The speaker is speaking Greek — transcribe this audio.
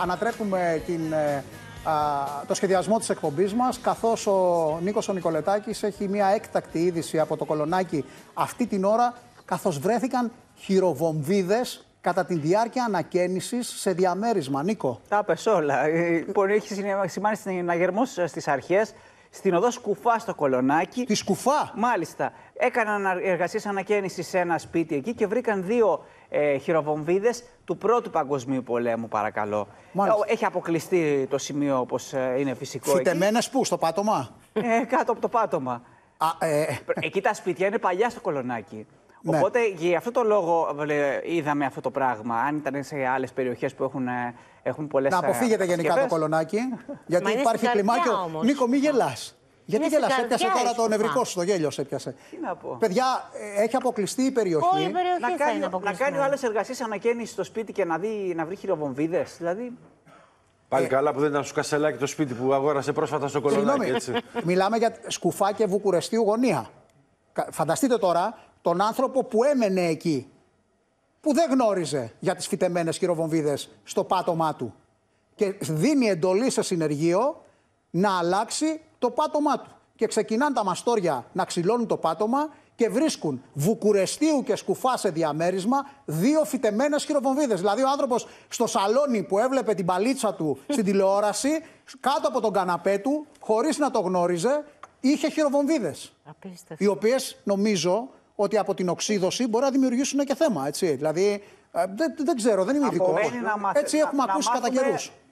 ανατρέπουμε την, ε, α, το σχεδιασμό της εκπομπής μας καθώς ο Νίκος ο Νικολετάκης έχει μια έκτακτη είδηση από το Κολονάκι αυτή την ώρα καθώς βρέθηκαν χειροβομβίδες κατά τη διάρκεια ανακαίνησης σε διαμέρισμα. Νίκο. Τα πες όλα. Ε, Λοιπόν, έχεις συνε- σημάνεις συναγερμό στις αρχές, στην οδό Σκουφά στο Κολονάκι. Τη σκουφά; Μάλιστα. Έκαναν εργασίες ανακαίνιση σε ένα σπίτι εκεί και βρήκαν δύο ε, χειροβομβίδες του πρώτου παγκοσμίου πολέμου, παρακαλώ. Μάλιστα. Ε, Έχει αποκλειστεί το σημείο όπως είναι φυσικό. εκεί. Φυτεμένες πού, στο πάτωμα; Ε, κάτω από το πάτωμα. Α, ε, Εκεί τα σπίτια είναι παλιά στο κολονάκι. Ναι. Οπότε για αυτό το λόγο ε, είδαμε αυτό το πράγμα. Αν ήταν σε άλλες περιοχές που έχουν, ε, έχουν πολλές να αποφύγετε γενικά το κολονάκι, γιατί Μα είναι υπάρχει στην καρδιά κλιμάκιο. όμως. Νίκο, μη γελάς. Γιατί στην γελάς, καρδιά έπιασε τώρα η το σκουφά. νευρικό σου, το γέλιο σε έπιασε. Τι να πω. Παιδιά, ε, έχει αποκλειστεί η περιοχή. Όλη η περιοχή Να θα κάνει, είναι να αποκλεισμένη. κάνει άλλε εργασίες ανακαίνιση στο σπίτι και να, δει, να βρει χειροβομβίδες. Δηλαδή. Πάλι καλά που δεν ήταν σου κασελάκι το σπίτι που αγόρασε πρόσφατα στο κολονάκι, Συγγνώμη, έτσι. μιλάμε για σκουφά και βουκουρεστίου γωνία. Κα- Φανταστείτε τώρα τον άνθρωπο που έμενε εκεί, που δεν γνώριζε για τις φυτεμένες χειροβομβίδες στο πάτωμά του και δίνει εντολή σε συνεργείο να αλλάξει το πάτωμά του. Και ξεκινάνε τα μαστόρια να ξυλώνουν το πάτωμα και βρίσκουν βουκουρεστίου και σκουφά σε διαμέρισμα δύο φυτεμένες χειροβομβίδες. Δηλαδή ο άνθρωπος στο σαλόνι που έβλεπε την παλίτσα του στην τηλεόραση, κάτω από τον καναπέ του, χωρίς να το γνώριζε, είχε χειροβομβίδες. Απίστευτο. Οι οποίες νομίζω ότι από την οξύδωση μπορεί να δημιουργήσουν και θέμα. Έτσι. Δηλαδή, ε, δεν, δεν ξέρω, δεν είμαι ειδικός. απομένει να μαθε- Έτσι να- έχουμε να ακούσει κατά μάθουμε καιρούς.